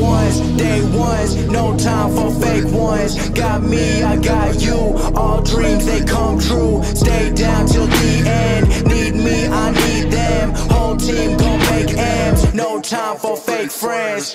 ones, day ones, no time for fake ones. Got me, I got you, all dreams they come true. Stay down till the end, need me, I need them. Whole team gon' make M's, no time for fake friends.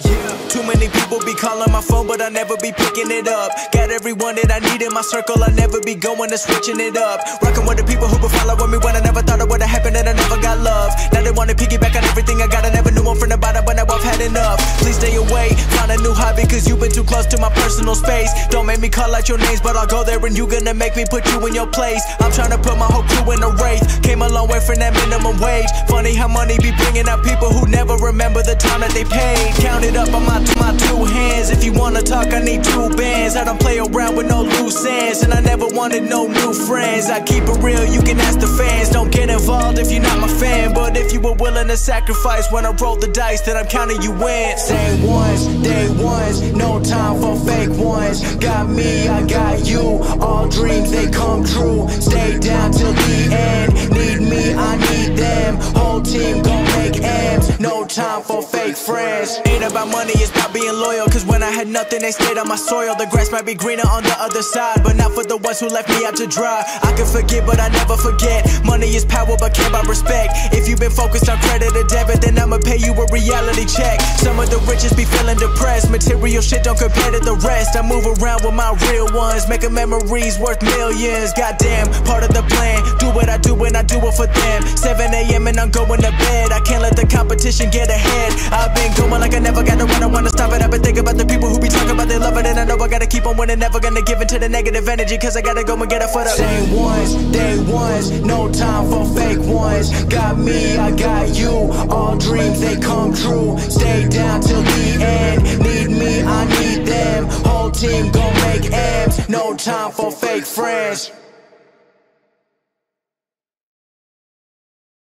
Too many people be calling my phone, but I never be picking it up. Got everyone that I need in my circle, I never be going and switching it up. Rocking with the people who been following me when I never thought it would've happened and I never got love. Now they wanna piggyback on everything I got, I never knew one from the bottom, but enough. Please stay away, find a new hobby, cause you've been too close to my personal space. Don't make me call out your names, but I'll go there and you gonna make me put you in your place. I'm trying to put my whole crew in a wraith. Came a long way from that minimum wage. Funny how money be bringing out people who never remember the time that they paid. Count it up on my, my two hands. If you wanna talk, I need two bands. I don't play around with no loose ends, and I never wanted no new friends. I keep it real, you can ask the fans. Willing to sacrifice when I roll the dice, that I'm counting you in. Same ones, day ones, no time for fake ones. Got me, I got you, all dreams they come true. Stay down till the end, need me, I need them. Whole team gon' make M's, no time for fake friends. Ain't about money, it's about being loyal. Cause when I had nothing, they stayed on my soil. The grass might be greener on the other side, but not for the ones who left me out to dry. I can forget, but I never forget. Money is power, but care about respect. If been focused on credit or debit, then I'ma pay you a reality check. Some of the richest be feeling depressed. Material shit don't compare to the rest. I move around with my real ones, making memories worth millions. Goddamn, part of the plan. Do what I do when I do it for them. 7 a.m. and I'm going to bed. I can't let the competition get ahead. I've been they love it. And I know I gotta keep on winning. Never gonna give into the negative energy. Cause I gotta go and get a foot up. Same ones, day ones, no time for fake ones. Got me, I got you, all dreams they come true. Stay down till the end, need me, I need them. Whole team gon' make M's, no time for fake friends.